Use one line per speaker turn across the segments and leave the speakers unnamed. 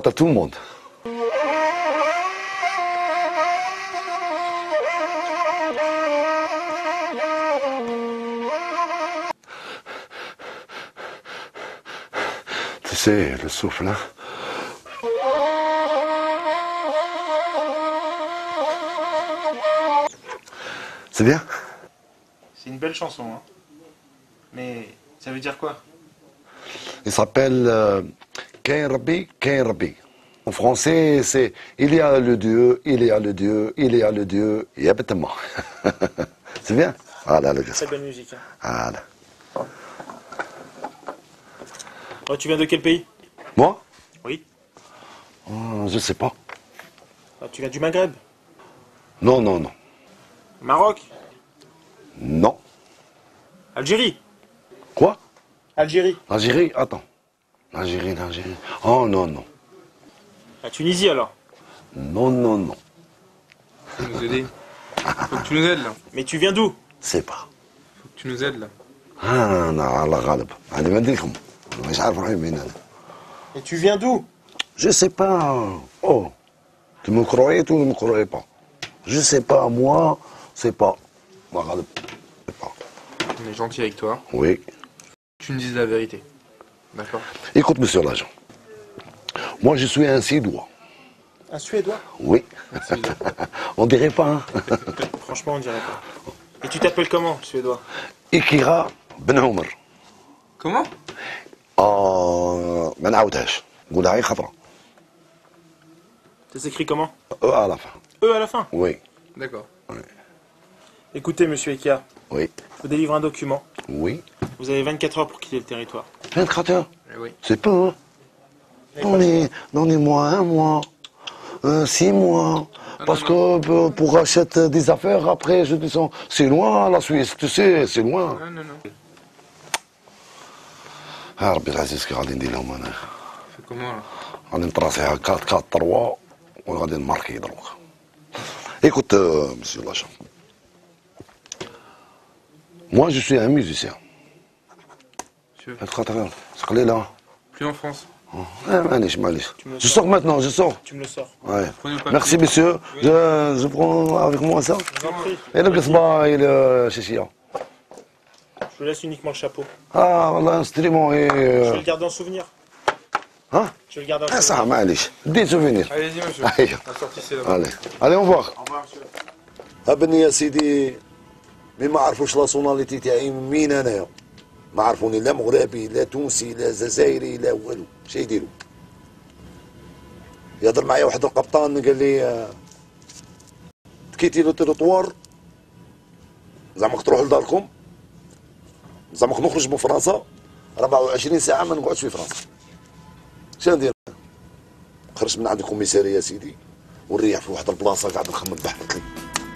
tout le monde. Tu sais, le souffle, hein. C'est bien.
C'est une belle chanson, hein. Mais ça veut dire quoi?
Il s'appelle euh, Kain Rabbi. En français, c'est Il y a le Dieu, il y a le Dieu, il y a le Dieu, Yabtama. c'est bien? Voilà le gars.
Très belle musique. hein.
Voilà.
Oh, tu viens de quel pays?
Moi?
Oui.
Euh, Je sais pas.
Ah, tu viens du Maghreb?
Non, non, non.
Maroc?
Non.
Algérie?
Quoi?
Algérie.
Algérie Attends. Algérie, l'Algérie. Oh non, non.
La Tunisie alors
Non, non, non.
Faut nous aider. Faut que tu nous aides là.
Mais tu viens d'où
C'est pas.
Faut que tu nous aides là.
Ah, أنا على غالب أنا ما نديركم مش عارف روحي منين أنا
Et tu viens d'où
Je sais pas. Oh, tu me croyais, tu ne me croyais pas. Je sais pas, moi, c'est pas. Moi, غالب, c'est pas.
On est gentil avec toi.
Oui.
Tu nous dises la vérité. D'accord
Écoute, monsieur l'agent. Moi, je suis un Suédois.
Un Suédois
Oui. On dirait pas, hein
Franchement, on dirait pas. Et tu t'appelles comment, Suédois
إكيرا بن عمر
Comment
آه ما نعاودهاش نقولها غير خطرة
Ça s'écrit comment
أو à la fin.
Eux à la fin.
Oui,
D'accord.
Écoutez, monsieur Ekia,
oui,
je vous délivre un document.
oui.
Vous avez 24 heures pour quitter le territoire.
24 heures
Eh oui.
C'est peu, hein Donnez- Donnez-moi un mois, euh, six mois. Parce que euh, pour acheter des affaires, après, je dis, c'est loin la Suisse, tu sais, c'est loin.
Non, non, non.
Ah, ربي العزيز كي غادي ندير لهم انا
Fais comment là
غادي نطراسيها 4 4 3 وغادي نماركي دروك Écoute, euh, monsieur l'agent. Moi, je suis un musicien.
Monsieur
خاطر قليلة
Plus en France.
آه، معليش معليش
me le
Je
sors.
sors maintenant, je sors.
Tu me le sors.
Ouais.
Prenez le papier.
Merci, monsieur. Je, je prends avec moi ça.
Je vous en prie.
Et le قصبة et le chichia.
Je vous laisse uniquement le chapeau.
Ah, والله instrument et...
Je vais
euh,
le garder en souvenir.
Hein
Je vais le garder en
Ah,
souvenir.
ça, معليش. Des souvenirs.
Allez-y, monsieur.
Allez.
La sortie, c'est là-bas.
Allez. Allez, au revoir.
Au revoir, monsieur.
ابني يا سيدي مي ما عرفوش لاسوناليتي تاعي مين انايا ما عرفوني لا مغربي لا تونسي لا جزائري لا والو شي يديروا. يهضر معايا واحد القبطان قال لي تكيتي لو تيروطوار زعما تروحوا لداركم زعما نخرج من فرنسا 24 ساعة ما نقعدش في فرنسا. شنو ندير؟ خرجت من عند الكوميساريه سيدي ونريح في واحد البلاصة قاعد نخمم بحثت لي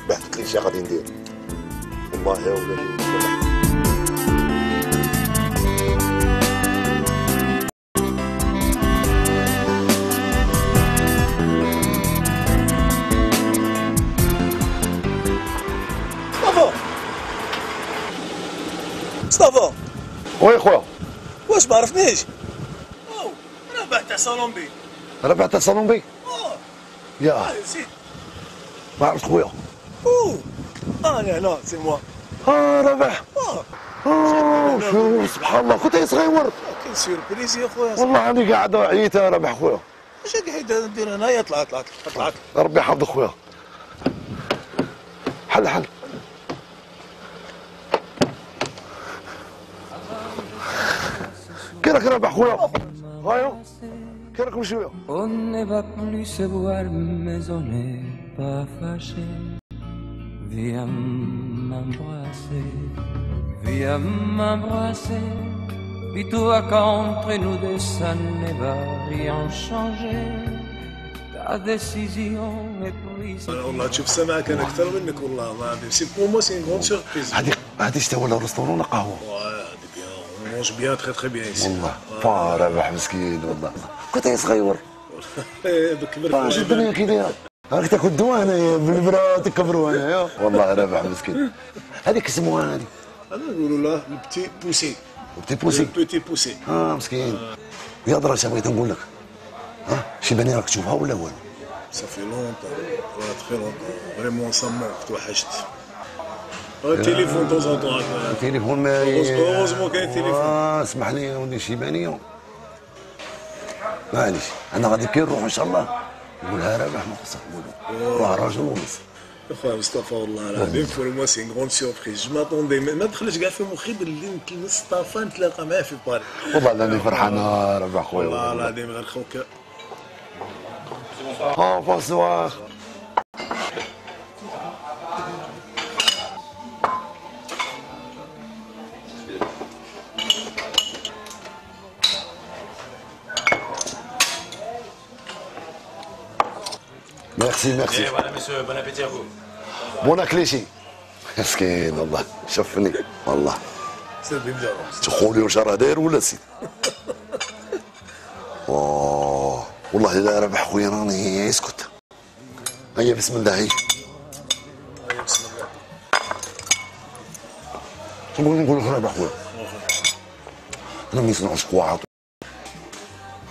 بحثت لي شي غادي ندير. والله يا ولدي.
مصطفى.
وي خويا.
واش ما عرفنيش. أوه، أنا بعت صالونبي
ربحت الصالونبي
آه
يا.
آه، نسيت.
ما عرفت خويا.
أوه. أنا هنا سي موا.
آه ربح.
آه
آه شو سبحان الله. كنت صغير.
كاين سيربريز يا خويا.
والله أنا قاعد عييت يا ربح خويا.
واش قاعد ندير هنايا. طلع طلع طلع
ربي يحفظ خويا. حل حل. كي راك رابح خويا هايا كي راكم شوية
On ne va plus se voir, mais on n'est pas fâché. Viens m'embrasser, viens m'embrasser. Dis-toi qu'entre nous deux, ça ne va rien changer. Ta décision est prise.
والله تشوف سمعك أنا أكثر منك والله ما ادري سي بور مو سي غون سيربريز
هذه هذه شتا ولا ريستورون قهوه
هادي بيان مونج بيان تخي تخي بيان يسي
والله با رابح مسكين والله. كنت صغير. شو الدنيا كي دايره راك تاكل الدواء هنايا بالبرا تكبروا هنايا والله رابح مسكين. هذيك اسمها هذه.
أنا نقولوا له البتي بوسي.
بتي بوسي؟
البتي بوسي.
آه مسكين. يا درا اش بغيت نقول لك. ها؟ شيباني راك تشوفها ولا والو؟
ça fait longtemps راه très longtemps vraiment ça manque توحشت التليفون de temps en temps
التليفون ما
كاين التليفون.
آه، اسمح لي شيبانيه معليش أنا غادي كي نروح إن شاء الله. نقولها رابح ما خصك نقولو روح راجل ونص.
أخويا مصطفى والله العظيم pour moi c'est grand surprise je m'attendais ما دخلش كاع في مخي باللي يمكن مصطفى نتلاقى معاه في باريس.
والله راني فرحان رابح خويا
والله العظيم غير خوك.
آه bonsoir merci merci
voilà, monsieur, bon appétit à vous.
بون كليشي مسكين والله شفني والله
سيدي
تخولي واش راه داير ولا سيد اوه والله الا ربح خويا راني يسكت هيا بسم الله هي
بسم الله
نقول نقول لك ربح خويا أنا ما نصنعش قواعط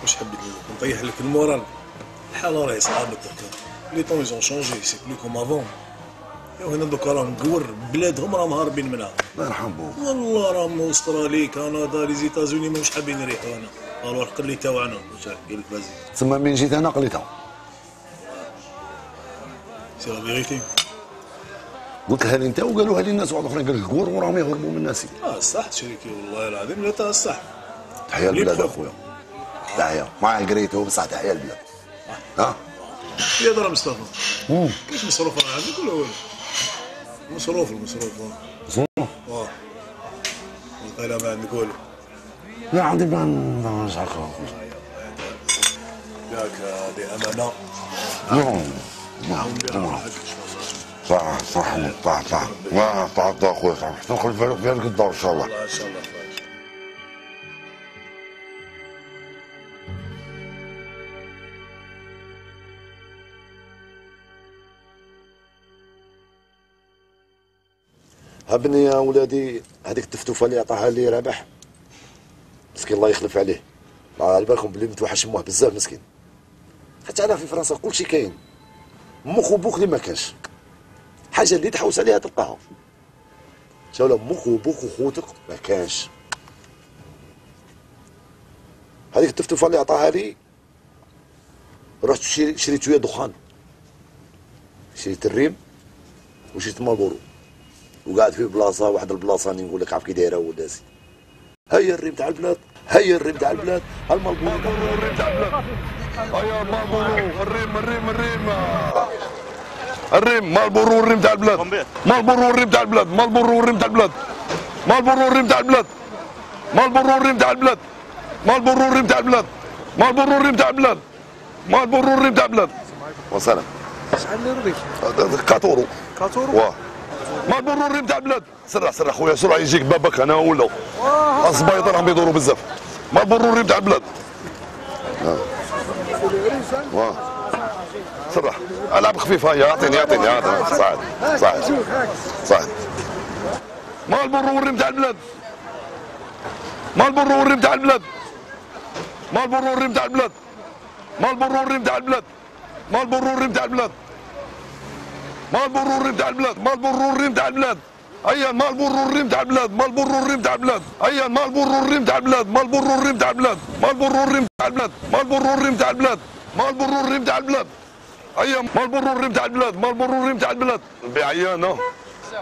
واش حبيت نطيح لك المورال الحاله راهي صعبت دوكا لي طون ايزون شونجي سي بلو كوم افون يا هنا دوكا راهم قور بلادهم راهم هاربين منها
الله يرحم بوك
والله راهم استرالي كندا لي زيتازوني ماهمش حابين يريحوا هنا قالوا القلي تاوعنا واش لك بازي
تسمى من جيت أنا قليتها
سي لا فيغيتي
قلت لها لي أنت؟ وقالوها لي الناس واحد أخرين؟ قال الكور وراهم يهربوا من الناس.
آه صح شريكي والله العظيم لا تا صح.
تحيا البلاد أخويا. تحيا مع قريته بصح تحيا البلاد. ها؟
يا دار مصطفى. كاش مصروف راه عندك ولا والو مصروف المصروف.
زون
آه والله ما عندك والو
لا عندي بان مش هكا
ياك هذه امانه
نعم. نعم. نعم. صح صح صح صح. ما صح صح اخويا صح. ندخل في في هذيك الدار إن شاء الله.
والله إن شاء الله. خير
هبني يا ولادي هذيك التفتوفة اللي عطاها لي رابح. مسكين الله يخلف عليه. على بالكم بلي متوحش موه بزاف مسكين. حتى أنا في فرنسا كلشي كاين. مخ وبوك اللي ما كانش. حاجة اللي تحوس عليها تلقاها. شاولا مخ وبوك وخوتك ما كانش. هذيك التفتوفة اللي عطاها لي رحت شري- شريت شوية دخان. شريت الريم وشريت مالبورو وقاعد في بلاصه واحد البلاصه راني نقول لك عارف كي دايره ولاسي هيا الريم تاع البلاد هيا الريم تاع البلاد المالبورو الريم تاع البلاد هيا المالبورو الريم الريم الريم الريم مالبورو الريم تاع البلاد مالبورو الريم تاع البلاد مالبورو الريم تاع البلاد مالبورو الريم تاع البلاد مالبورو الريم تاع البلاد مالبورو الريم تاع البلاد مالبورو الريم تاع البلاد مالبورو الريم تاع البلاد وسلام
شحال اللي يرضيك
4 اورو
4 اورو
واه ما نمروا نتاع البلاد. سرع سرع خويا سرعه يجيك بابك أنا ولا الصبايط راهم يدوروا بزاف. ما نمروا نتاع البلاد. سرع. العب خفيف هيا اعطيني اعطيني اعطيني صعد صعد صعد ما نمروا نتاع البلاد. ما نمروا نتاع البلاد. ما نمروا نتاع البلاد. ما نمروا نتاع البلاد. ما نمروا نتاع البلاد. مال بروري نتاع البلاد مال بروري نتاع البلاد ايا مال بروري نتاع البلاد مال بروري نتاع البلاد ايا مال بروري نتاع البلاد مال بروري نتاع البلاد مال بروري نتاع البلاد مال بروري نتاع البلاد مال بروري نتاع البلاد ايا مال بروري نتاع البلاد مال بروري نتاع البلاد بعيانه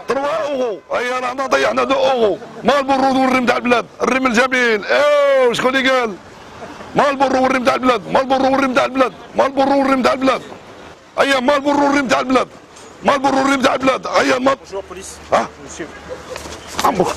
3 اورو اي انا ضيعنا دو اورو مال بروري نتاع تاع البلاد الريم جميل ايوا شكون اللي قال مال بروري نتاع تاع البلاد مال بروري نتاع تاع البلاد مال بروري نتاع البلاد ايا مال بروري نتاع تاع البلاد مال بروري بتاع البلاد هيا المط مشروع بوليس ها عمك